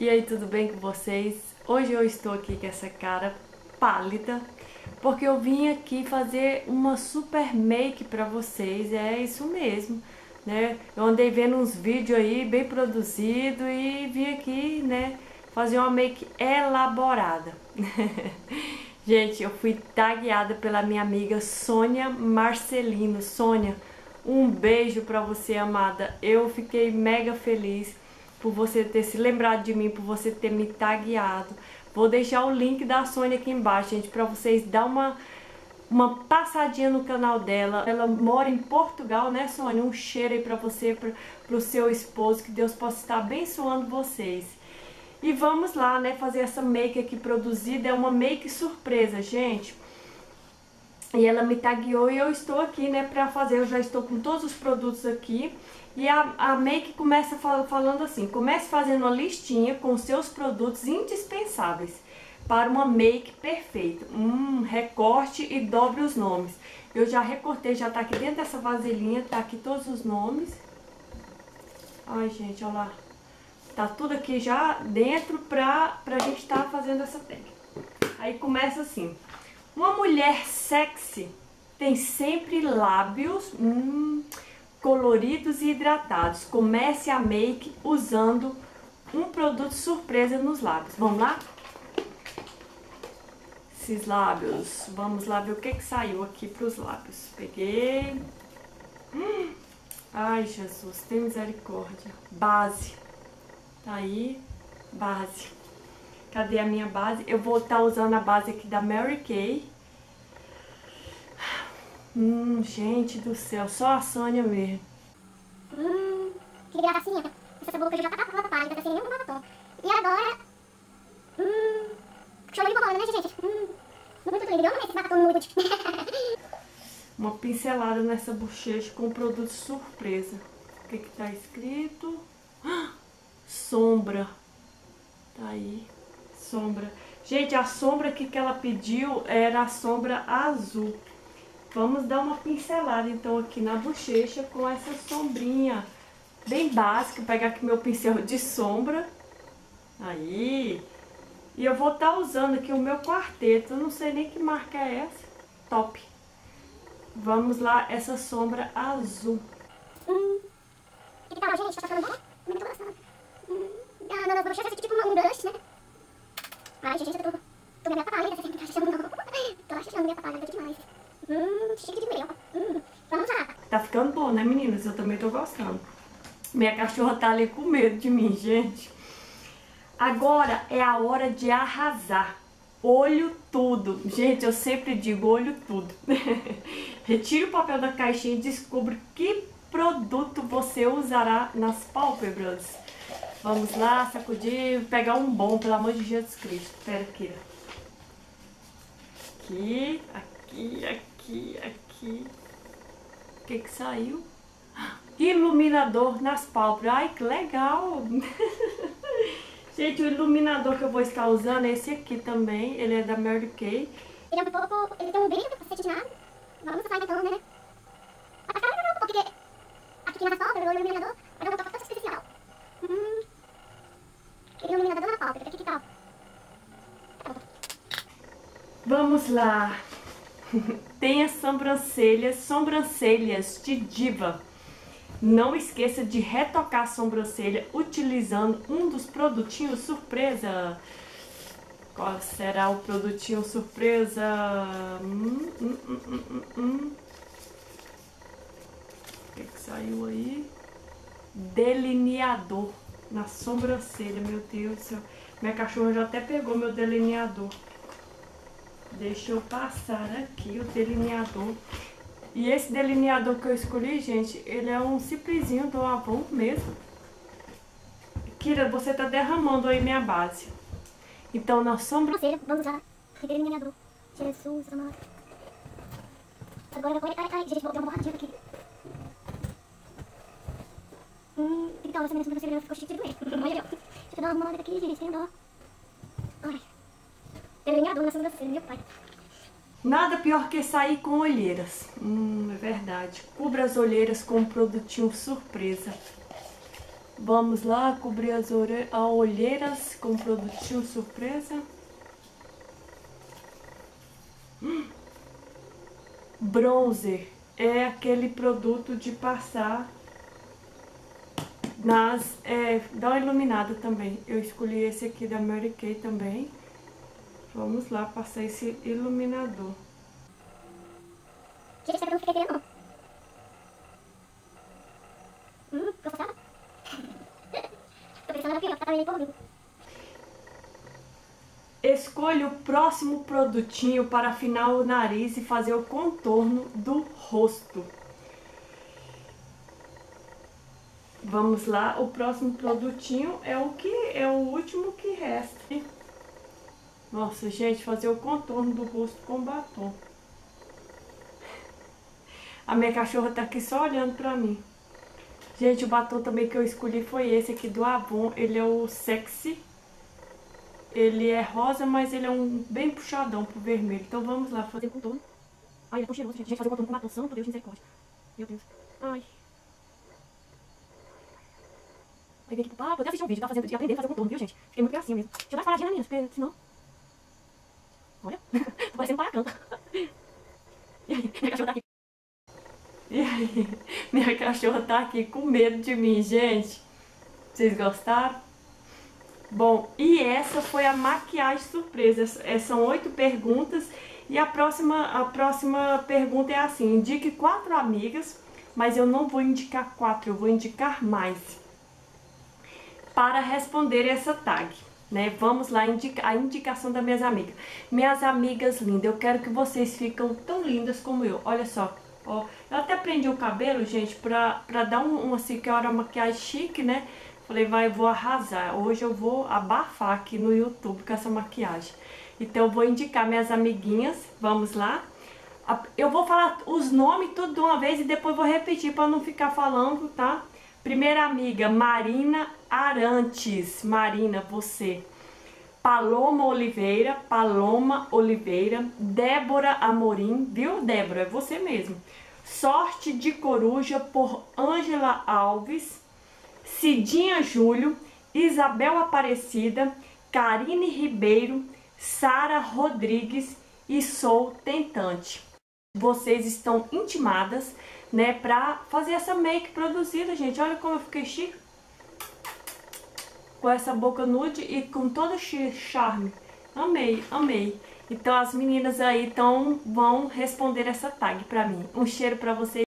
E aí, tudo bem com vocês? Hoje eu estou aqui com essa cara pálida, porque eu vim aqui fazer uma super make pra vocês, é isso mesmo, né? Eu andei vendo uns vídeos aí bem produzido e vim aqui, né, fazer uma make elaborada. Gente, eu fui tagueada pela minha amiga Sônia Marcelino. Sônia, um beijo pra você, amada. Eu fiquei mega feliz por você ter se lembrado de mim, por você ter me tagueado. Vou deixar o link da Sônia aqui embaixo, gente, para vocês dar uma uma passadinha no canal dela. Ela mora em Portugal, né, Sônia? Um cheiro aí para você, para o seu esposo, que Deus possa estar abençoando vocês. E vamos lá, né, fazer essa make aqui produzida. É uma make surpresa, gente. E ela me tagueou e eu estou aqui, né, pra fazer. Eu já estou com todos os produtos aqui. E a, a make começa fal falando assim, comece fazendo uma listinha com seus produtos indispensáveis para uma make perfeita. Hum, recorte e dobre os nomes. Eu já recortei, já tá aqui dentro dessa vasilhinha, tá aqui todos os nomes. Ai, gente, olha lá. Tá tudo aqui já dentro pra, pra gente estar tá fazendo essa técnica. Aí começa assim. Uma mulher sexy tem sempre lábios... Hum, coloridos e hidratados. Comece a make usando um produto surpresa nos lábios. Vamos lá? Esses lábios. Vamos lá ver o que, que saiu aqui para os lábios. Peguei. Hum. Ai, Jesus, tem misericórdia. Base. Tá aí. Base. Cadê a minha base? Eu vou estar tá usando a base aqui da Mary Kay. Hum, gente do céu, só a Sônia mesmo. Hum, que gracinha. Essa boca já tá toda pálida, tá sem nenhum batom. E agora... Hum, show de bola, né, gente? Hum, muito lindo. Eu amei esse batom muito. Uma pincelada nessa bochecha com produto surpresa. O que que tá escrito? sombra. Tá aí, sombra. Gente, a sombra aqui que ela pediu era a sombra azul. Vamos dar uma pincelada então aqui na bochecha com essa sombrinha bem básica. Vou pegar aqui meu pincel de sombra. Aí. E eu vou estar tá usando aqui o meu quarteto. Eu não sei nem que marca é essa. Top. Vamos lá, essa sombra azul. Hum. Que tal, gente? Tá ficando? Muito gostando. Hum. Ah, não, não, bochecha é tipo um brush, né? Ai, gente, eu tô... Tô meio atrapalhada. Tô achando meio atrapalhada demais. Hum, chique de mel. Hum, vamos lá. Tá ficando bom, né, meninas? Eu também tô gostando. Minha cachorra tá ali com medo de mim, gente. Agora é a hora de arrasar. Olho tudo. Gente, eu sempre digo olho tudo. Retire o papel da caixinha e descubra que produto você usará nas pálpebras. Vamos lá, sacudir, pegar um bom, pelo amor de Jesus Cristo. Pera aqui. Aqui, aqui, aqui aqui, que que saiu? Iluminador nas pálpebras. Ai, que legal! Gente, o iluminador que eu vou estar usando é esse aqui também. Ele é da Mary Kay. Ele é um pouco... Ele tem um brilho acetinado. Vamos usar então, né? Porque aqui na pálpebra, o iluminador, um especial. Hum. Iluminador na pálpebra. Aqui que tal? Vamos lá. Tenha sobrancelhas, sobrancelhas de diva. Não esqueça de retocar a sobrancelha utilizando um dos produtinhos surpresa. Qual será o produtinho surpresa? Hum, hum, hum, hum, hum. hum. O que, que saiu aí? Delineador na sobrancelha, meu Deus do céu. Minha cachorra já até pegou meu delineador. Deixa eu passar aqui o delineador. E esse delineador que eu escolhi, gente, ele é um simplesinho do Avon mesmo. Kira, você tá derramando aí minha base. Então, na sobrancelha, vamos usar delineador. Jesus amado. Agora, agora, ai, ai, gente, vou dar uma borradinha aqui. Hum, então, essa minha sobrancelha ficou chique de doer. Olha, deixa eu dar uma arrumada aqui, gente, sem dó. Sobrancelha, meu pai. Nada pior que sair com olheiras. Hum, é verdade. Cubra as olheiras com um produtinho surpresa. Vamos lá cobrir as olheiras com produtinho surpresa. Hum. Bronzer é aquele produto de passar nas... É, dá uma iluminada também. Eu escolhi esse aqui da Mary Kay também. Vamos lá passar esse iluminador. Gente, esse não fica querendo Hum, gostou? Tô pensando na pior, tá meio comigo. Escolha o próximo produtinho para afinar o nariz e fazer o contorno do rosto. Vamos lá, o próximo produtinho é o que é o último que resta. Nossa, gente, fazer o contorno do rosto com batom. A minha cachorra tá aqui só olhando pra mim. Gente, o batom também que eu escolhi foi esse aqui do Avon. Ele é o Sexy ele é rosa, mas ele é um bem puxadão pro vermelho. Então vamos lá fazer o contorno. Ai, é tão cheiroso, gente. Gente, fazer o contorno com batom santo, Deus misericórdia. Meu Deus. Ai. Aí vem aqui pro papo. Eu até assisti um vídeo, tá fazendo, de aprender a fazer o contorno, viu, gente? Fiquei muito gracinha mesmo. Deixa eu dar faladinha na minha, porque senão... Olha, tô parecendo paracão. E aí, minha cachorra tá aqui. E aí, minha cachorra tá aqui com medo de mim, gente. Vocês gostaram? Bom, e essa foi a maquiagem surpresa. É, são oito perguntas e a próxima, a próxima pergunta é assim, indique quatro amigas, mas eu não vou indicar quatro, eu vou indicar mais. Para responder essa tag, né? Vamos lá, indica, a indicação das minhas amigas. Minhas amigas lindas, eu quero que vocês ficam tão lindas como eu. Olha só, ó. Eu até prendi o cabelo, gente, pra, pra dar um, um assim, que era uma maquiagem chique, né? Falei, vai, eu vou arrasar. Hoje eu vou abafar aqui no YouTube com essa maquiagem. Então eu vou indicar minhas amiguinhas. Vamos lá? Eu vou falar os nomes tudo de uma vez e depois vou repetir para não ficar falando, tá? Primeira amiga, Marina Arantes. Marina, você. Paloma Oliveira, Paloma Oliveira, Débora Amorim, viu, Débora? É você mesmo. Sorte de Coruja por Ângela Alves. Cidinha Júlio, Isabel Aparecida, Karine Ribeiro, Sara Rodrigues e Sou Tentante. Vocês estão intimadas, né, pra fazer essa make produzida, gente. Olha como eu fiquei chique. Com essa boca nude e com todo charme. Amei, amei. Então as meninas aí tão, vão responder essa tag pra mim. Um cheiro pra vocês.